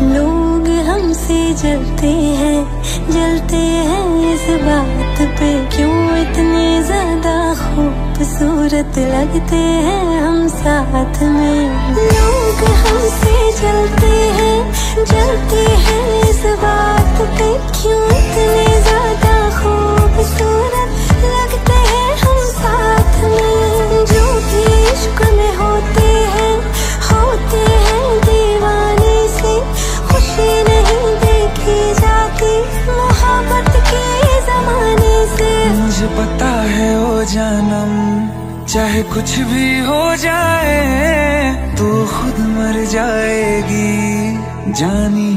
लोग हमसे जलते हैं जलते हैं इस बात पे। क्यों इतने ज़्यादा खूबसूरत लगते हैं हम साथ में? लोग हमसे जलते हैं जलते हैं इस बात पे। क्यों मोहब्बत के जमाने से। मुझे पता है वो जानम, चाहे कुछ भी हो जाए तो खुद मर जाएगी, जानी